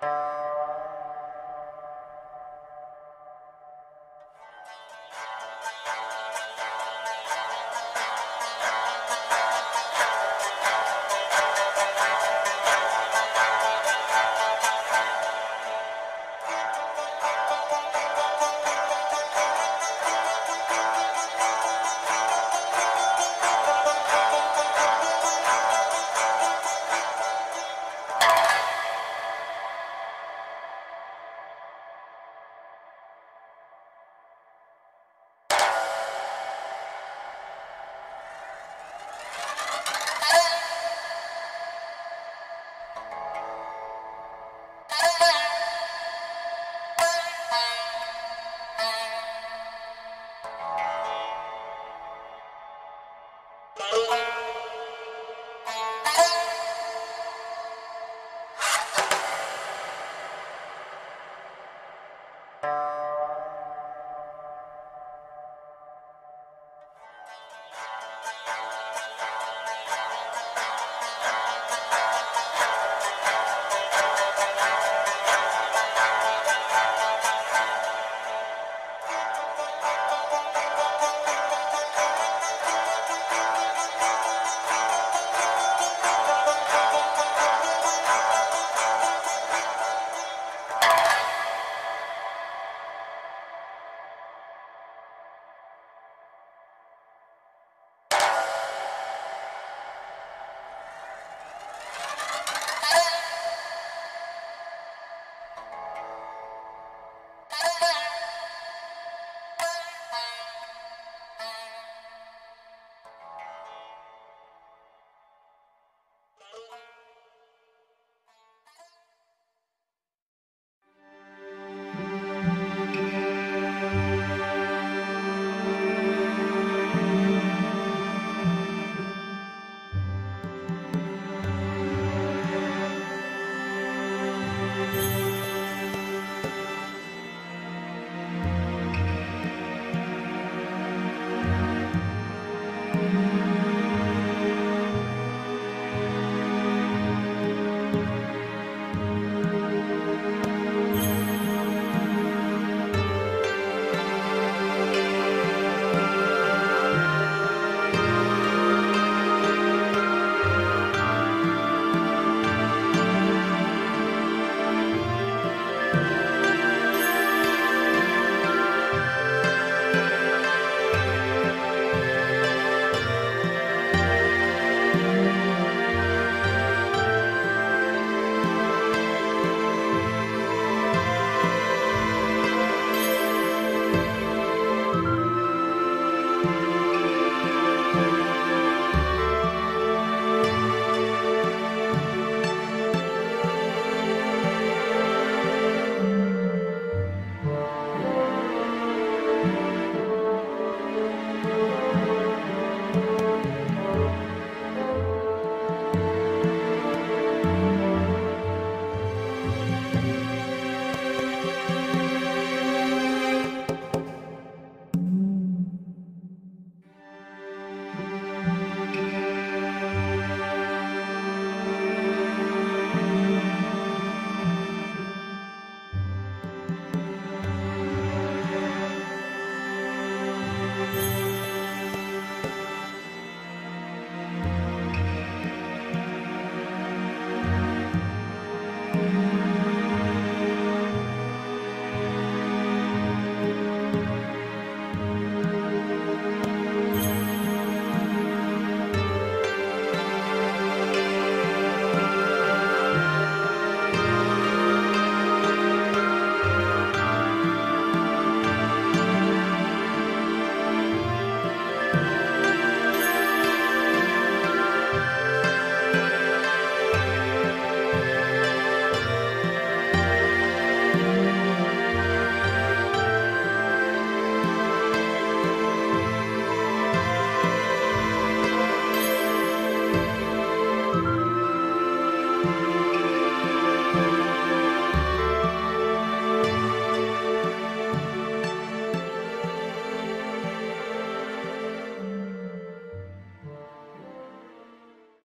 you